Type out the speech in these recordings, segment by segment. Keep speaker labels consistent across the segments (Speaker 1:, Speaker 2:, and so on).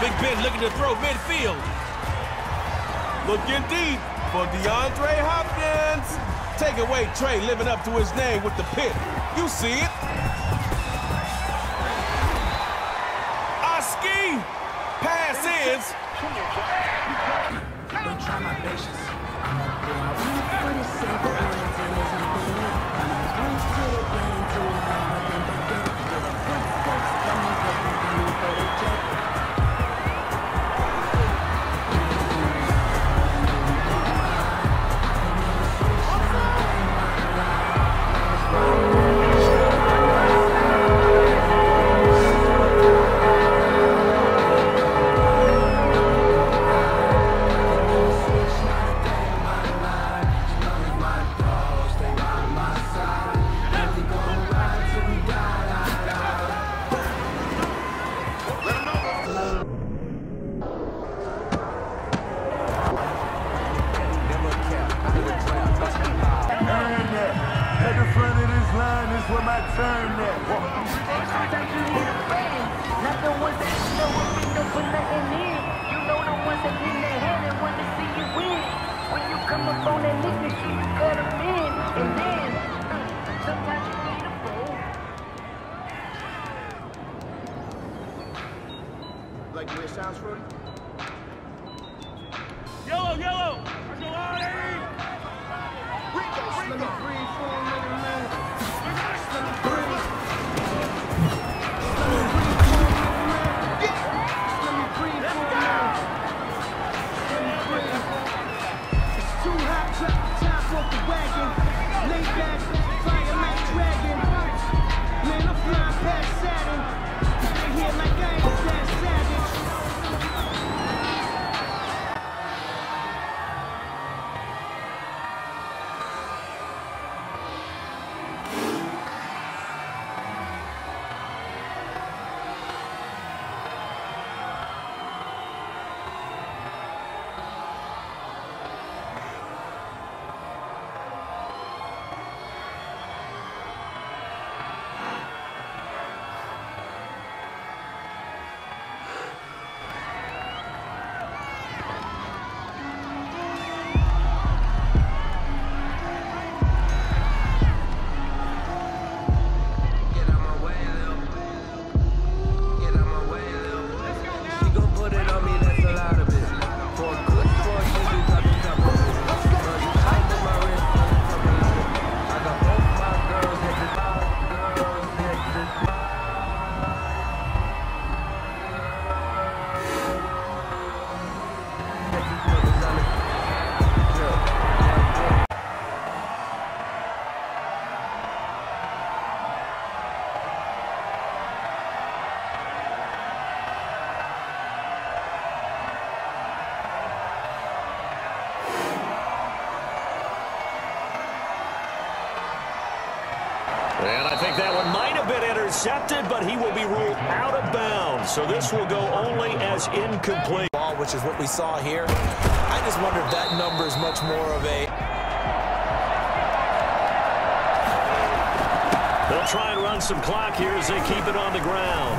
Speaker 1: Big Ben looking to throw midfield. Looking deep for DeAndre Hopkins. Take away Trey living up to his name with the pick. You see it. Oski. Pass is.
Speaker 2: Line
Speaker 3: And I think that one might have been intercepted, but he will be ruled out of bounds. So this will go only as incomplete.
Speaker 4: Ball, which is what we saw here. I just wonder if that number is much more of a
Speaker 3: They'll try and run some clock here as they keep it on the ground.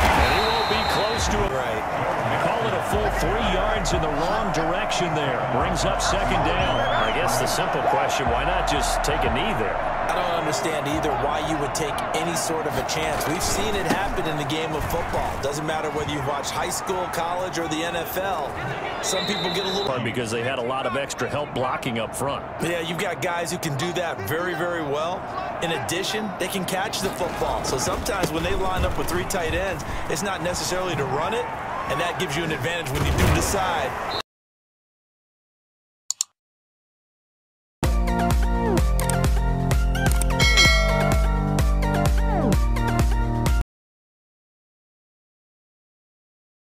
Speaker 3: And he won't be close to it.
Speaker 4: right.
Speaker 3: They call it a full three yards in the wrong direction there. Brings up second down. I guess the simple question, why not just take a knee there?
Speaker 4: I don't understand either why you would take any sort of a chance. We've seen it happen in the game of football. Doesn't matter whether you watch high school, college, or the NFL. Some people get a little...
Speaker 3: Because they had a lot of extra help blocking up front.
Speaker 4: Yeah, you've got guys who can do that very, very well. In addition, they can catch the football. So sometimes when they line up with three tight ends, it's not necessarily to run it, and that gives you an advantage when you do decide